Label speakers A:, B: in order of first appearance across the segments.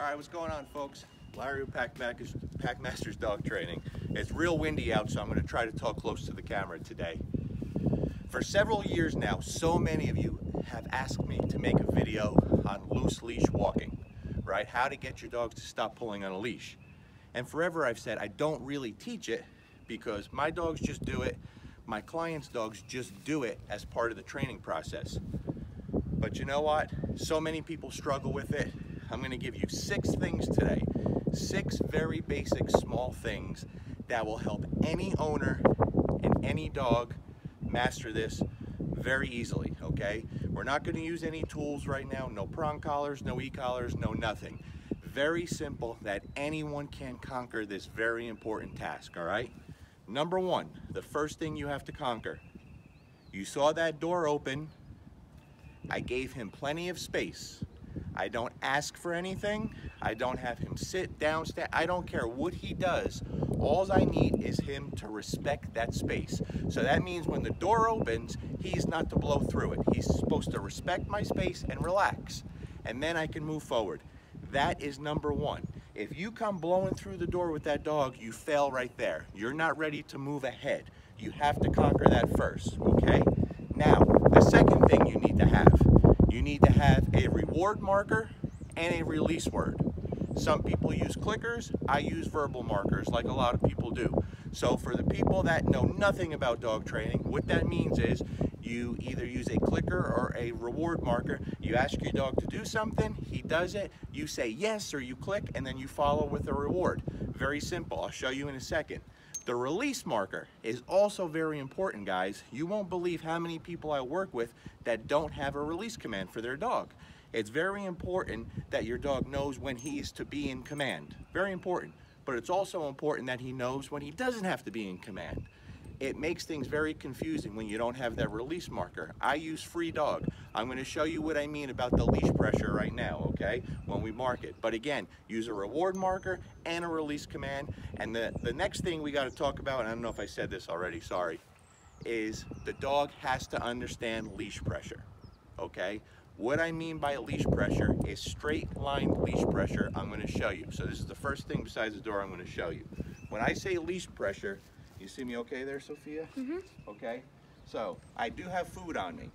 A: All right, what's going on, folks? Larry with Packmasters, Dog Training. It's real windy out, so I'm going to try to talk close to the camera today. For several years now, so many of you have asked me to make a video on loose leash walking, right? How to get your dogs to stop pulling on a leash. And forever I've said I don't really teach it because my dogs just do it, my clients' dogs just do it as part of the training process. But you know what? So many people struggle with it. I'm gonna give you six things today, six very basic small things that will help any owner and any dog master this very easily, okay? We're not gonna use any tools right now, no prong collars, no e-collars, no nothing. Very simple that anyone can conquer this very important task, all right? Number one, the first thing you have to conquer. You saw that door open, I gave him plenty of space. I don't ask for anything. I don't have him sit down. I don't care what he does. All I need is him to respect that space. So that means when the door opens, he's not to blow through it. He's supposed to respect my space and relax. And then I can move forward. That is number one. If you come blowing through the door with that dog, you fail right there. You're not ready to move ahead. You have to conquer that first, okay? Now, the second thing you need to have, you need to have a reward marker and a release word. Some people use clickers, I use verbal markers like a lot of people do. So for the people that know nothing about dog training, what that means is you either use a clicker or a reward marker. You ask your dog to do something, he does it, you say yes or you click, and then you follow with a reward. Very simple, I'll show you in a second. The release marker is also very important, guys. You won't believe how many people I work with that don't have a release command for their dog. It's very important that your dog knows when he is to be in command. Very important. But it's also important that he knows when he doesn't have to be in command it makes things very confusing when you don't have that release marker. I use free dog. I'm going to show you what I mean about the leash pressure right now, okay, when we mark it. But again, use a reward marker and a release command. And the, the next thing we got to talk about, and I don't know if I said this already, sorry, is the dog has to understand leash pressure, okay? What I mean by leash pressure is straight line leash pressure I'm going to show you. So this is the first thing besides the door I'm going to show you. When I say leash pressure, you see me okay there, Sophia?
B: Mm-hmm.
A: Okay. So I do have food on me.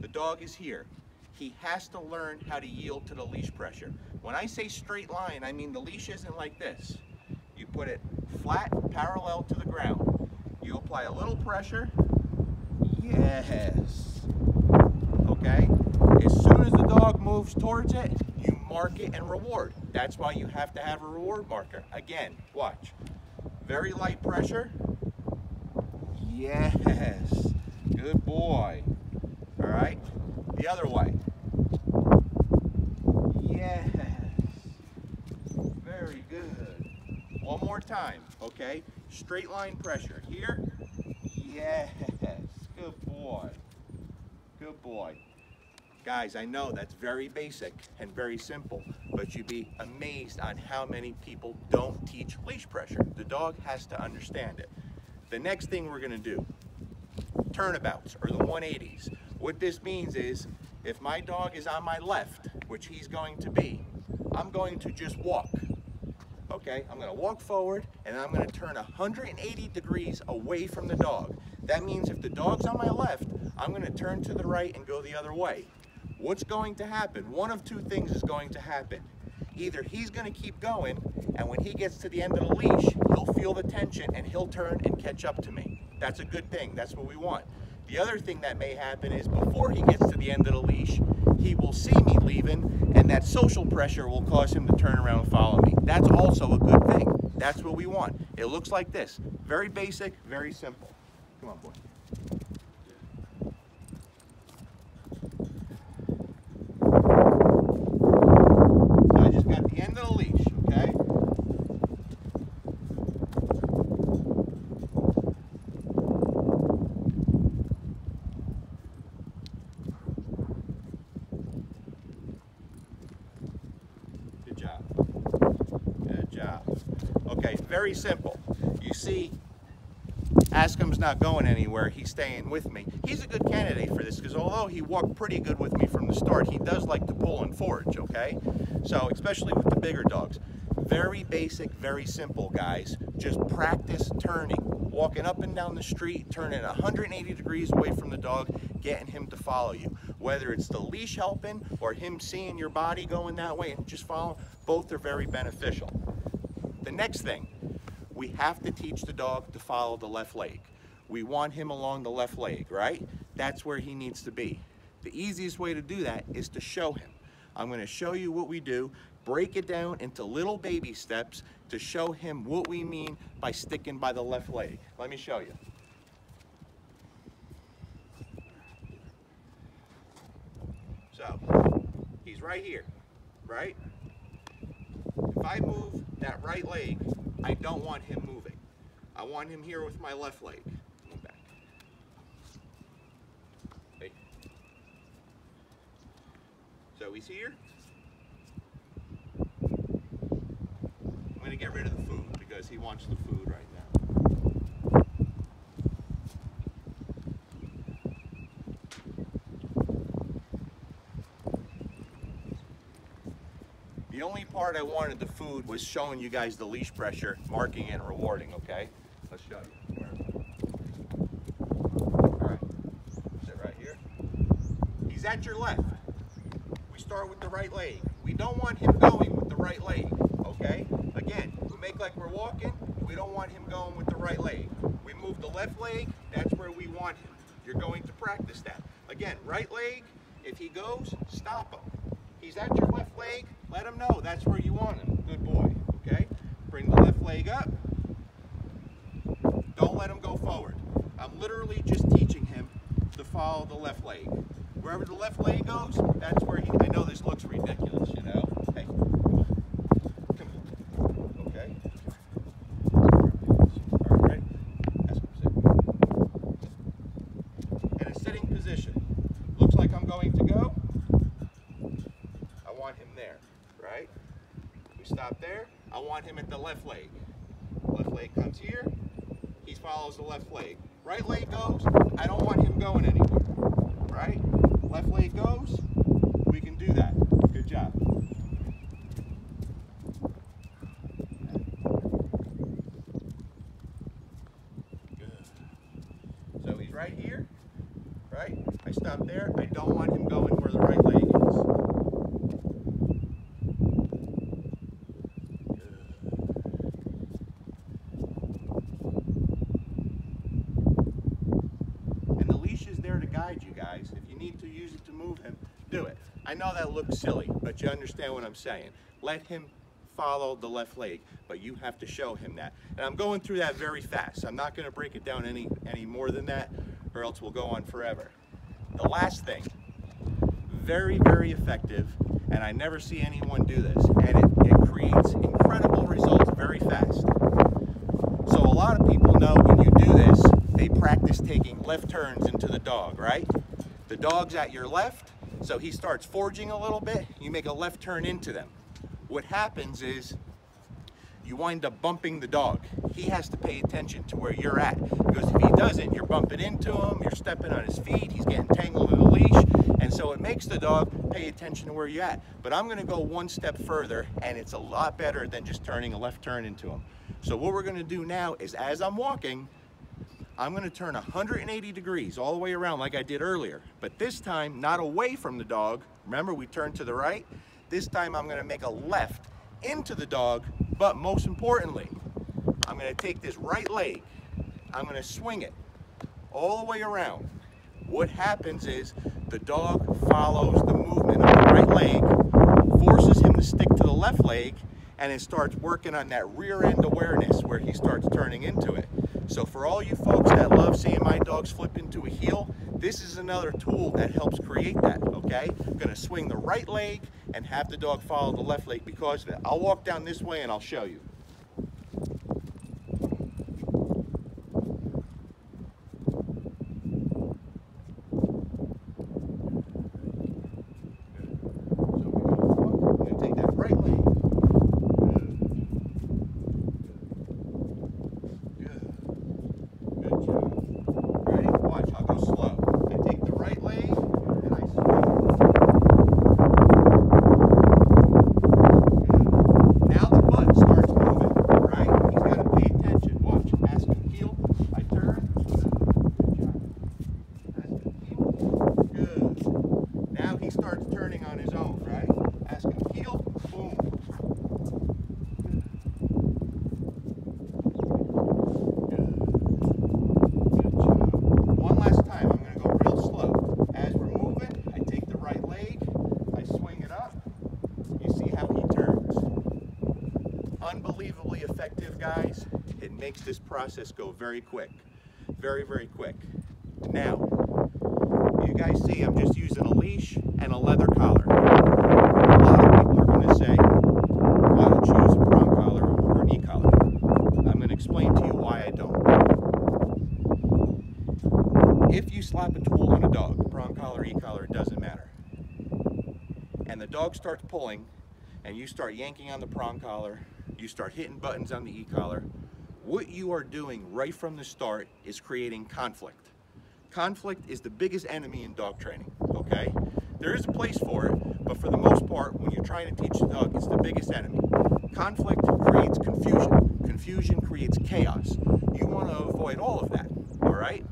A: The dog is here. He has to learn how to yield to the leash pressure. When I say straight line, I mean the leash isn't like this. You put it flat, parallel to the ground. You apply a little pressure. Yes. Okay? As soon as the dog moves towards it, you mark it and reward. That's why you have to have a reward marker. Again, watch. Very light pressure. Yes. Good boy. All right. The other way. Yes. Very good. One more time, okay? Straight line pressure. Here. Yes. Good boy. Good boy. Guys, I know that's very basic and very simple, but you'd be amazed on how many people don't teach leash pressure. The dog has to understand it. The next thing we're gonna do, turnabouts or the 180s. What this means is if my dog is on my left, which he's going to be, I'm going to just walk. Okay, I'm gonna walk forward and I'm gonna turn 180 degrees away from the dog. That means if the dog's on my left, I'm gonna turn to the right and go the other way what's going to happen? One of two things is going to happen. Either he's going to keep going, and when he gets to the end of the leash, he'll feel the tension and he'll turn and catch up to me. That's a good thing. That's what we want. The other thing that may happen is before he gets to the end of the leash, he will see me leaving, and that social pressure will cause him to turn around and follow me. That's also a good thing. That's what we want. It looks like this. Very basic, very simple. Come on, boy. Very simple. You see, Askham's not going anywhere. He's staying with me. He's a good candidate for this because although he walked pretty good with me from the start, he does like to pull and forage, okay? So especially with the bigger dogs. Very basic, very simple, guys. Just practice turning. Walking up and down the street, turning 180 degrees away from the dog, getting him to follow you. Whether it's the leash helping or him seeing your body going that way and just follow, both are very beneficial. The next thing, we have to teach the dog to follow the left leg. We want him along the left leg, right? That's where he needs to be. The easiest way to do that is to show him. I'm gonna show you what we do, break it down into little baby steps to show him what we mean by sticking by the left leg. Let me show you. So, he's right here, right? If I move that right leg, I don't want him moving. I want him here with my left leg. Move back. Hey. So he's here. I'm to get rid of the food because he wants the food right now. The only part I wanted the food was showing you guys the leash pressure, marking and rewarding, okay? Let's show you. All right, sit right here. He's at your left. We start with the right leg. We don't want him going with the right leg, okay? Again, we make like we're walking. We don't want him going with the right leg. We move the left leg, that's where we want him. You're going to practice that. Again, right leg, if he goes, stop him. He's at your left leg, let him know that's where you want him. Good boy, okay? Bring the left leg up. Don't let him go forward. I'm literally just teaching him to follow the left leg. Wherever the left leg goes, that's where he, I know this looks ridiculous, you know? Hey, come on. Come on. Okay? All right, ready? Ask him to sit. In a sitting position. Looks like I'm going to go. I want him there, right? We stop there. I want him at the left leg. Left leg comes here. He follows the left leg. Right leg goes. I don't want him going anywhere, right? Left leg goes. We can do that. Good job. Good. So he's right here, right? I stop there. I don't want him going where the right leg is. And the leash is there to guide you guys. If you need to use it to move him, do it. Looks silly, but you understand what I'm saying. Let him follow the left leg, but you have to show him that. And I'm going through that very fast. I'm not going to break it down any, any more than that, or else we'll go on forever. The last thing, very, very effective, and I never see anyone do this, and it, it creates incredible results very fast. So a lot of people know when you do this, they practice taking left turns into the dog, right? The dog's at your left, so he starts forging a little bit, you make a left turn into them. What happens is you wind up bumping the dog. He has to pay attention to where you're at because if he doesn't, you're bumping into him, you're stepping on his feet, he's getting tangled in the leash, and so it makes the dog pay attention to where you're at. But I'm gonna go one step further, and it's a lot better than just turning a left turn into him. So what we're gonna do now is as I'm walking, I'm gonna turn 180 degrees all the way around like I did earlier, but this time not away from the dog. Remember we turned to the right? This time I'm gonna make a left into the dog, but most importantly, I'm gonna take this right leg, I'm gonna swing it all the way around. What happens is the dog follows the movement of the right leg, forces him to stick to the left leg, and it starts working on that rear end awareness where he starts turning into it. So for all you folks that love seeing my dogs flip into a heel, this is another tool that helps create that, okay? I'm gonna swing the right leg and have the dog follow the left leg because of it. I'll walk down this way and I'll show you. So we're gonna walk, I'm gonna take that right leg. Good. Good. Good makes this process go very quick. Very, very quick. Now, you guys see I'm just using a leash and a leather collar. A lot of people are going to say, why don't you use a prong collar or an e-collar? I'm going to explain to you why I don't. If you slap a tool on a dog, prong collar, e-collar, it doesn't matter, and the dog starts pulling and you start yanking on the prong collar, you start hitting buttons on the e-collar, what you are doing right from the start is creating conflict. Conflict is the biggest enemy in dog training, okay? There is a place for it, but for the most part, when you're trying to teach a dog, it's the biggest enemy. Conflict creates confusion. Confusion creates chaos. You want to avoid all of that, all right?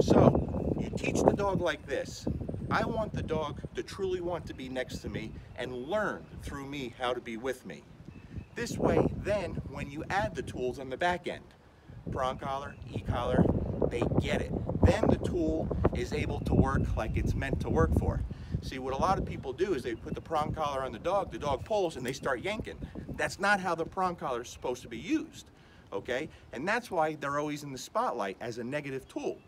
A: So, you teach the dog like this. I want the dog to truly want to be next to me and learn through me how to be with me. This way, then, when you add the tools on the back end, prong collar, e-collar, they get it. Then the tool is able to work like it's meant to work for. See, what a lot of people do is they put the prong collar on the dog, the dog pulls, and they start yanking. That's not how the prong collar is supposed to be used, okay? And that's why they're always in the spotlight as a negative tool.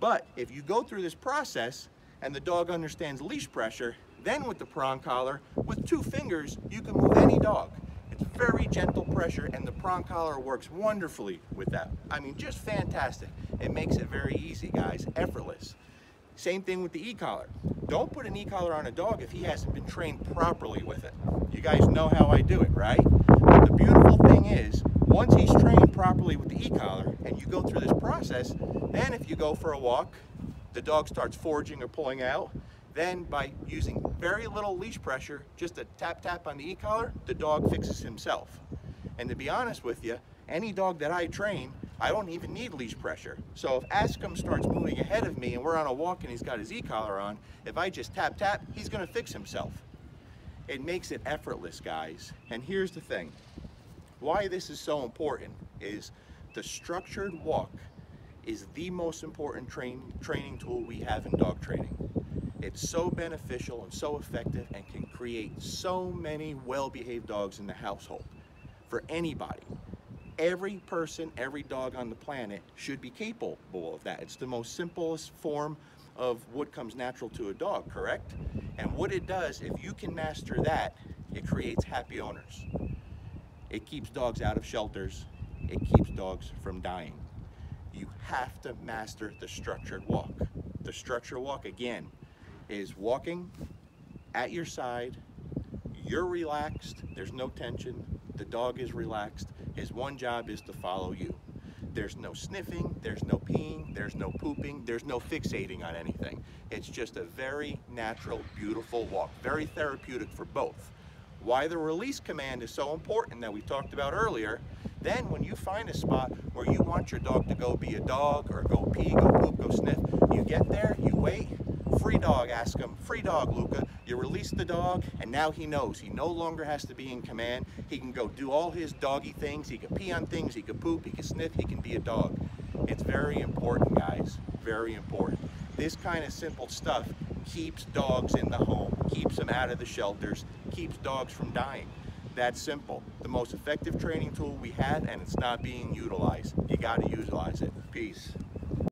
A: But if you go through this process and the dog understands leash pressure, then with the prong collar, with two fingers, you can move any dog. Very gentle pressure and the prong collar works wonderfully with that. I mean, just fantastic. It makes it very easy, guys, effortless. Same thing with the e-collar. Don't put an e-collar on a dog if he hasn't been trained properly with it. You guys know how I do it, right? But the beautiful thing is, once he's trained properly with the e-collar and you go through this process, then if you go for a walk, the dog starts foraging or pulling out, then by using very little leash pressure, just a tap tap on the e-collar, the dog fixes himself. And to be honest with you, any dog that I train, I don't even need leash pressure. So if Ascom starts moving ahead of me and we're on a walk and he's got his e-collar on, if I just tap tap, he's gonna fix himself. It makes it effortless, guys. And here's the thing. Why this is so important is the structured walk is the most important train, training tool we have in dog training. It's so beneficial and so effective and can create so many well-behaved dogs in the household for anybody. Every person, every dog on the planet should be capable of that. It's the most simplest form of what comes natural to a dog, correct? And what it does, if you can master that, it creates happy owners. It keeps dogs out of shelters. It keeps dogs from dying. You have to master the structured walk. The structured walk, again, is walking at your side, you're relaxed, there's no tension, the dog is relaxed, his one job is to follow you. There's no sniffing, there's no peeing, there's no pooping, there's no fixating on anything. It's just a very natural, beautiful walk, very therapeutic for both. Why the release command is so important that we talked about earlier, then when you find a spot where you want your dog to go be a dog or go pee, go poop, go sniff, you get there, you wait, Free dog, ask him. Free dog, Luca. You release the dog, and now he knows. He no longer has to be in command. He can go do all his doggy things. He can pee on things. He can poop. He can sniff. He can be a dog. It's very important, guys. Very important. This kind of simple stuff keeps dogs in the home, keeps them out of the shelters, keeps dogs from dying. That's simple. The most effective training tool we have, and it's not being utilized. You got to utilize it. Peace.